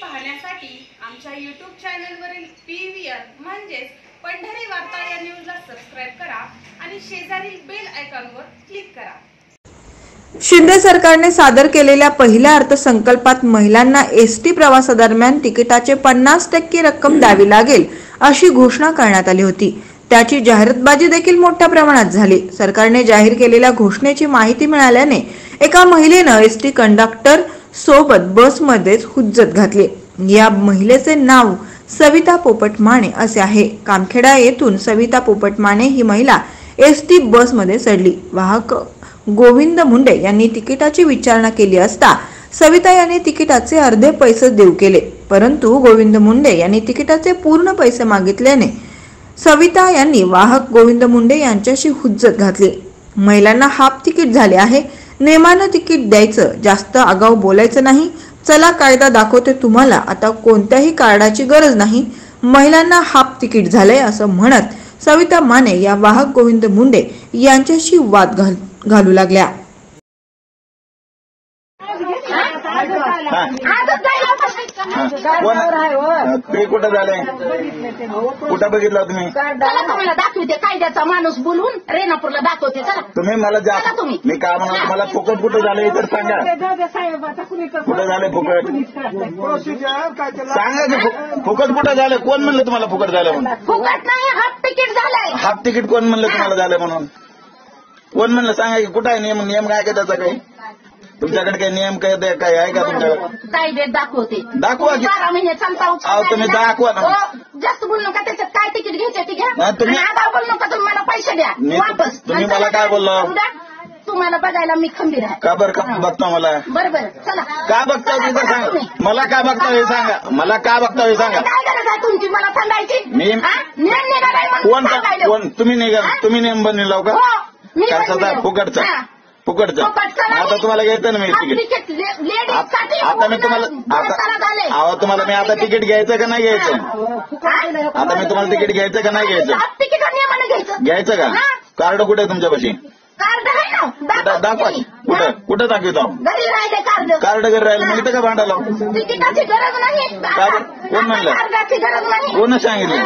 पाहण्यासाठी आमच्या यूट्यूब चॅनलवरील पी व्ही आर म्हणजेच पंढरी वार्ता या न्यूजला सबस्क्राईब करा आणि शेजारील बेल आयकॉनवर क्लिक करा. शिंदे सरकारने सादर केलेल्या पहिल्या अर्थसंकल्पात महिलांना एसटी प्रवासादरम्यान तिकिटाचे पन्नास टक्के रक्कम द्यावी लागेल अशी घोषणा करण्यात आली होती. त्याची जाहिरातबाजी देखील मोठ्या प्रमाणात झाली. सरकारने जाहीर केलेल्या घोषणेची माहिती मिळाल्याने एका महिलेनं एसटी कंडक्टर सोबत बसमध्येच हुज्जत घातली. या महिलेचे नाव सविता पोपट माने असे आहे. कामखेडा येथून सविता पोपट माने ही महिला एस टी बसमध्ये चढली. वाहक गोविंद मुंडे यांनी तिकिटाची विचारणा केली असता सविता यांनी तिकिटाचे अर्धे पैसे देऊ केले. परंतु गोविंद मुंडे यांनी तिकिटाचे पूर्ण पैसे मागितल्याने सविता यांनी वाहक गोविंद मुंडे यांच्याशी हुज्जत घातली. महिलांना हाफ तिकीट झाले आहे. नेमानं तिकीट द्यायचं जास्त आगाऊ बोलायचं नाही चला कायदा दाखवते तुम्हाला आता कोणत्याही कार्डाची गरज नाही महिलांना हाफ तिकीट झालंय असं म्हणत सविता माने या वाहक गोविंद मुंडे यांच्याशी वाद घाल घालू लागल्या कोण? ते कुठं झाले? कुठं बघितलं तुम्ही? चला तुम्हाला दाखवते कायद्याचा माणूस बोलून रेणापूरला दाखवते चला. तुम्ही मला जा. चला तुम्ही. मी काय म्हणा मला फुकट कुठं झालं तर सांगा. कुठं झालं फुकट? सांगा की फु- फुकट कुठं झालं? कोण म्हणलं तुम्हाला फुकट झालं म्हणून? फुकट नाही हाफ तिकीट झालंय. हाफ तिकीट कोण म्हणलं तुम्हाला झालं म्हणून? कोण म्हणलं? सांगा की कुठं आहे नियम नियम काय का त्याचा काही? तुमच्याकडे काही नियम काय आहे का तुमच्याकडे? कायद्यात दाखवते. दाखवा की. बारा महिने चालता अहो, तुम्ही दाखवा ना. जास्त बोलू नका त्याच्यात काय तिकीट घ्यायचं ते घ्या. हा, तुम्ही- आणि आगाऊ बोलू नका तुम्ही मला पैसे द्या. मी- वापस. तुम्ही मला काय बोलला? उद्या तुम्हाला बघायला मी खंबीर आहे. का बरं का बघता मला? बरं बरं चला. का बघता चला, हे तर चला सांगा. मला काय बघता हे सांगा? मला का बघता हे सांगा? काय गरज आहे तुमची? मला सांगायची? मी- हा? नियम निघालाय म्हणून कोण सांगायला. कोण? तुम्ही निघा हा? तुम्ही नेम बनलाव का? हो, मी कशाचा बनविलं. फुकटचा. हा. फुकटचा. आता तुम्हाला घ्यायचं ना मी तिकीट? आत- मी तुम्हाला. आता अहो तुम्हाला मी आता तिकीट घ्यायचं का नाही घ्यायचं? आता मी तुम्हाला तिकीट घ्यायचं का नाही घ्यायचं? घ्यायचं. घ्यायचं का. कार्ड कुठे आहे तुमच्यापाशी? कार्ड आहे ना. कुठं दाखवा. कुठं हा? कुठं दाखवतो? कार्ड. कार्ड घरी राहिलं. मिळतं का भांडायला? कोण म्हणलं? कार्डाची गरज नाही. कोण सांगितलं?